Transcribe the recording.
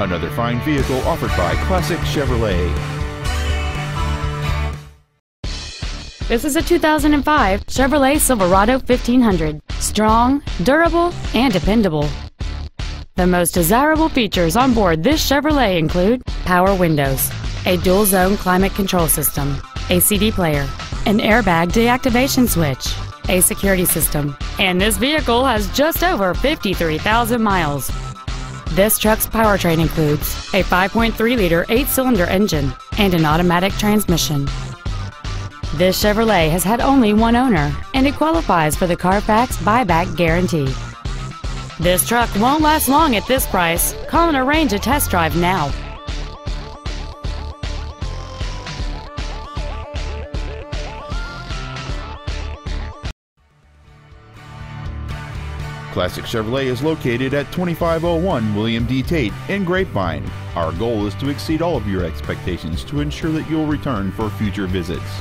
Another fine vehicle offered by Classic Chevrolet. This is a 2005 Chevrolet Silverado 1500. Strong, durable, and dependable. The most desirable features on board this Chevrolet include power windows, a dual zone climate control system, a CD player, an airbag deactivation switch, a security system, and this vehicle has just over 53,000 miles. This truck's powertrain includes a 5.3 liter 8 cylinder engine and an automatic transmission. This Chevrolet has had only one owner and it qualifies for the Carfax buyback guarantee. This truck won't last long at this price. Call and arrange a test drive now. Classic Chevrolet is located at 2501 William D. Tate in Grapevine. Our goal is to exceed all of your expectations to ensure that you'll return for future visits.